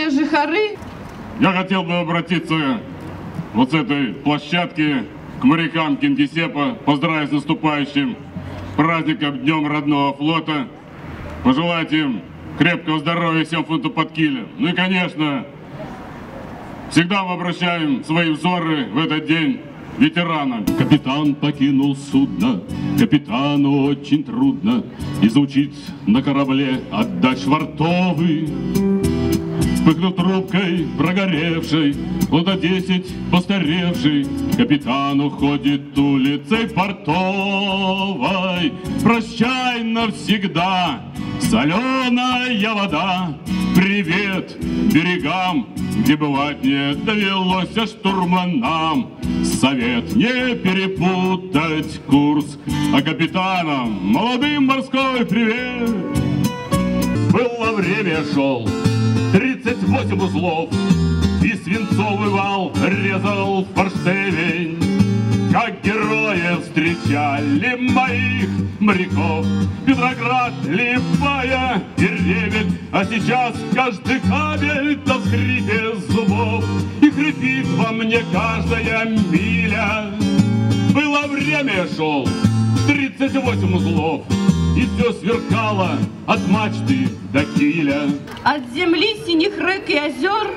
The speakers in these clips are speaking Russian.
добрые жихары. Я хотел бы обратиться вот с этой площадки к морякам Кингисеппа, поздравить с наступающим праздником Днем Родного Флота, пожелать им крепкого здоровья всем фунту под килем. Ну и, конечно, всегда мы обращаем свои взоры в этот день ветеранам. Капитан покинул судно, капитану очень трудно Изучить на корабле отдать швартовы. Вспыхнув трубкой прогоревшей, года десять постаревший, Капитан уходит улицей портовой. Прощай навсегда, соленая вода, Привет берегам, где бывать не довелось а штурманам. Совет не перепутать курс, а капитанам молодым морской привет. Было время шел, 38 узлов, И свинцовый вал резал форштевень. Как героев встречали моих моряков. Петроград, Липая и А сейчас каждый кабель до скрипе зубов. И хрипит во мне каждая миля. Было время, шел 38 узлов и все сверкало от мачты до киля. От землі синіх рек і озер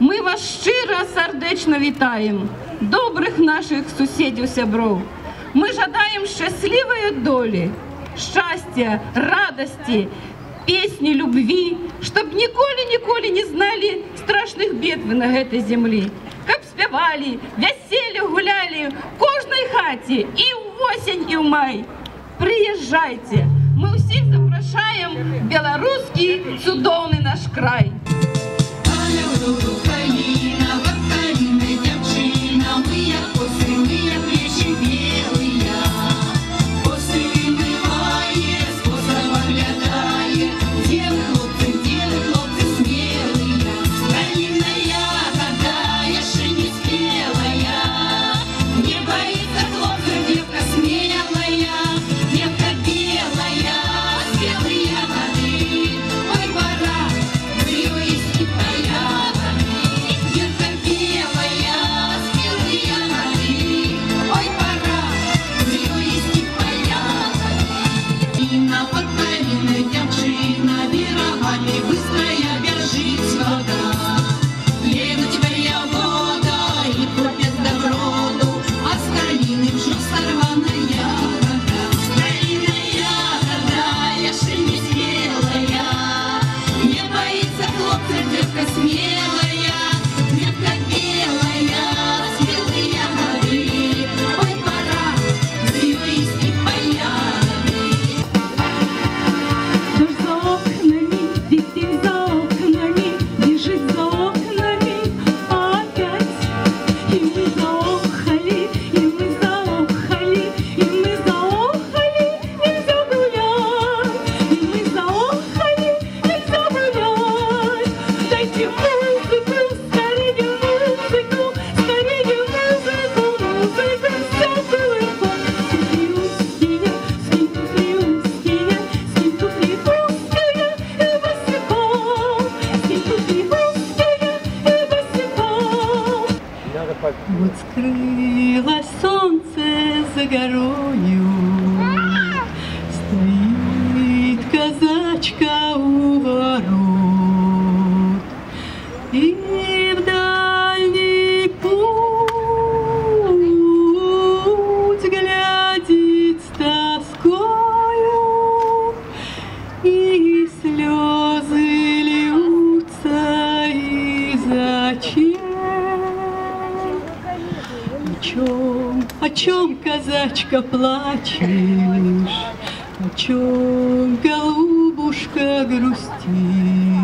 ми вас щиро сердечно вітаємо, добрих наших сусідів сябров. Ми жадаємо щасливої долі, щастя, радості, пісні, любві, щоб ніколи, ніколи не знали страшних бід ви на этой землі. Как співали, веселі гуляли в кожній хаті і в осінь, і в май. Приїжджайте, ми всіх запрошаємо в білоруський цудовний наш край. Вот скрылось солнце за горою, стоит казачка у о чем, казачка, плачешь? О чем, голубушка, грустишь?